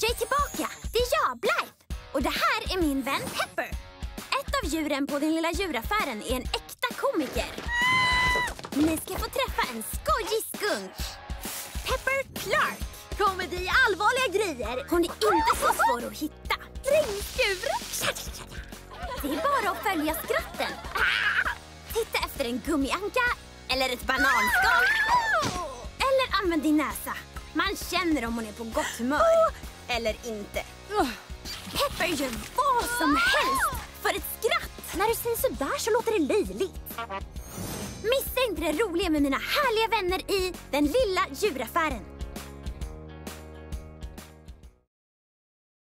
Jag är tillbaka! Det är jag, Blythe! Och det här är min vän Pepper. Ett av djuren på den lilla djuraffären är en äkta komiker. Ni ska få träffa en skojig skunk. Pepper Clark. Komedi allvarliga grejer. Hon är inte så svår att hitta. Drängskur! Det är bara att följa skratten. Titta efter en gummianka eller ett bananskal. Eller använd din näsa. Man känner om hon är på gott humör. Eller inte. Pepper gör vad som helst för ett skratt. När du säger sådär så låter det löjligt. Missa inte det roliga med mina härliga vänner i Den lilla djuraffären.